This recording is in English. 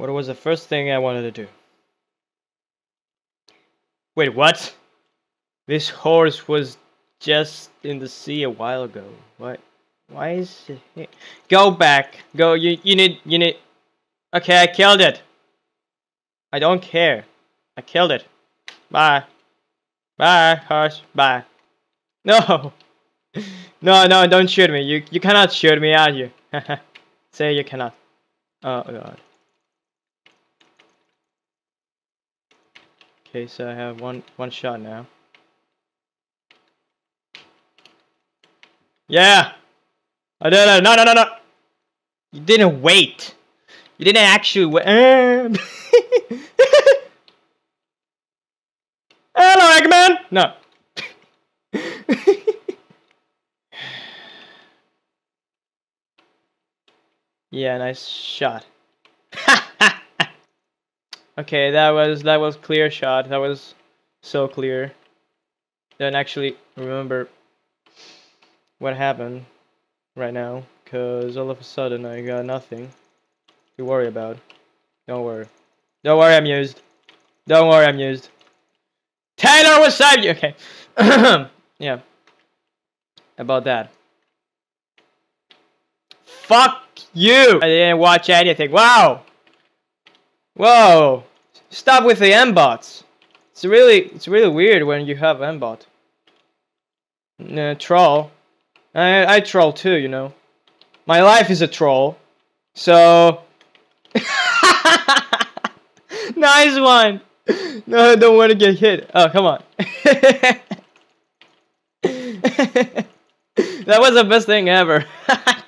What was the first thing I wanted to do? Wait, what? This horse was just in the sea a while ago. What? Why is it here? Go back. Go. You. You need. You need. Okay, I killed it. I don't care. I killed it. Bye. Bye, horse. Bye. No. No, no, don't shoot me. You you cannot shoot me, are you? Say you cannot. Oh god. Okay, so I have one one shot now. Yeah. I did it. No, no, no, no. You didn't wait. You didn't actually wait. Hello, Eggman. No. yeah, nice shot. Okay, that was that was clear shot. That was so clear. Don't actually remember what happened right now, because all of a sudden I got nothing to worry about. Don't worry. Don't worry, I'm used. Don't worry, I'm used. Taylor save you! Okay. yeah. About that. Fuck you! I didn't watch anything. Wow! Whoa! Stop with the M-bots. It's really, it's really weird when you have M-bot. Uh, troll. I, I troll too, you know. My life is a troll. So... nice one! No, I don't want to get hit. Oh, come on. that was the best thing ever.